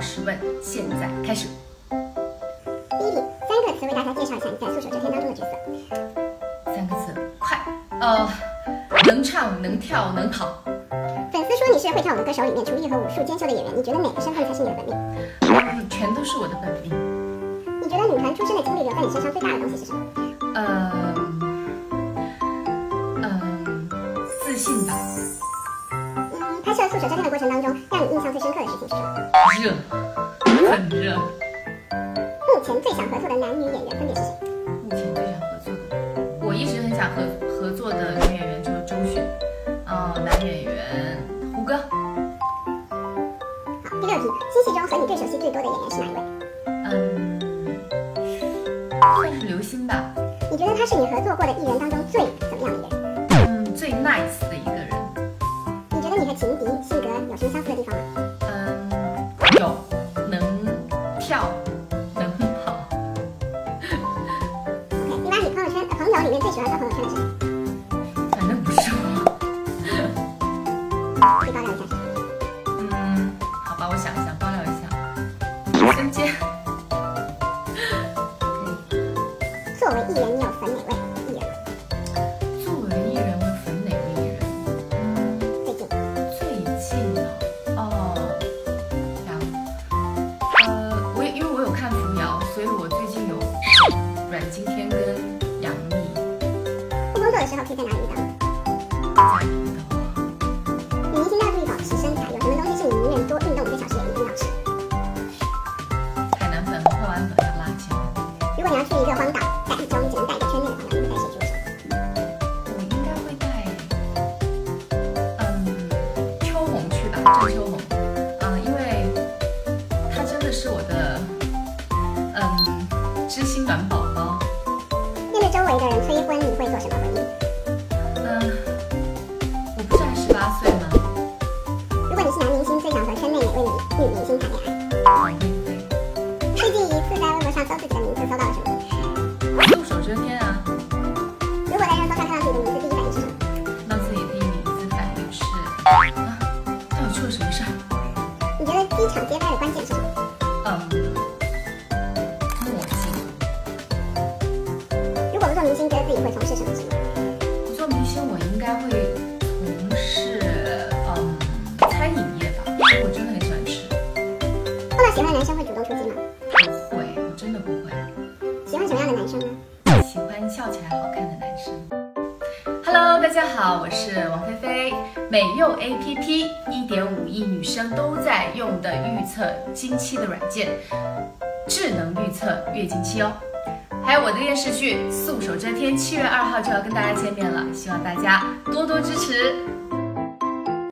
十问，现在开始。第一题，三个词为大家介绍一下你在《素手遮天》当中的角色。三个字，快。呃，能唱能跳能跑。粉丝说你是会跳舞的歌手里面厨艺和武术兼修的演员，你觉得哪个身份才是你的本命？嗯，全都是我的本命。你觉得女团出身的经历留在你身上最大的东西是什么？呃，嗯，自信吧。嗯，拍摄《素手遮天》的过程当中，热，很热。目前最想合作的男女演员分别是谁？目前最想合作的，我一直很想合合作的女演员就是周迅，啊、男演员胡歌，好，第六题，新戏中和你对手戏最多的演员是哪一位？嗯，算是刘星吧，你觉得他是你合作过的艺人当中最怎么样的一个人？嗯，最 nice 的一个人，你觉得你和情敌性格有什么相似的地方吗？喜欢发朋友圈的是谁？反正不是我，可以爆料一下谁？嗯，好吧，我想一想，爆料一下，孙坚，可以。作为艺人，你有粉哪位艺人？作为艺人，我粉哪个艺人？嗯，最近最近啊，哦，这样，呃，我也因为我有看扶摇，所以我最近有阮经天跟作的时候可以在哪里遇到你？在遇到。女明星都要注意保持身材，有什么东西是你宁愿多运动一个小时也一定要吃？海南粉和厚安粉要拉起来。如果你要去一个荒岛，在一周你只能带一个圈内的朋友，你会带谁去？我应该会带，嗯，秋红去吧，郑秋红，嗯，因为她真的是我的，嗯，知心暖宝最近一次在微博上搜自己的名字，搜到了什么？素手遮天啊，如果在热搜上看到自己的名字，第一反应是什么？那自己第一名字反应是啊，到底出了什么事儿？你觉得第一场接拍的关键是什么？喜欢男生会主动出击吗？不会，我真的不会。喜欢什么样的男生呢？喜欢笑起来好看的男生。Hello，大家好，我是王菲菲。美柚 APP 一点五亿女生都在用的预测经期的软件，智能预测月经期哦。还有我的电视剧《素手遮天》，七月二号就要跟大家见面了，希望大家多多支持。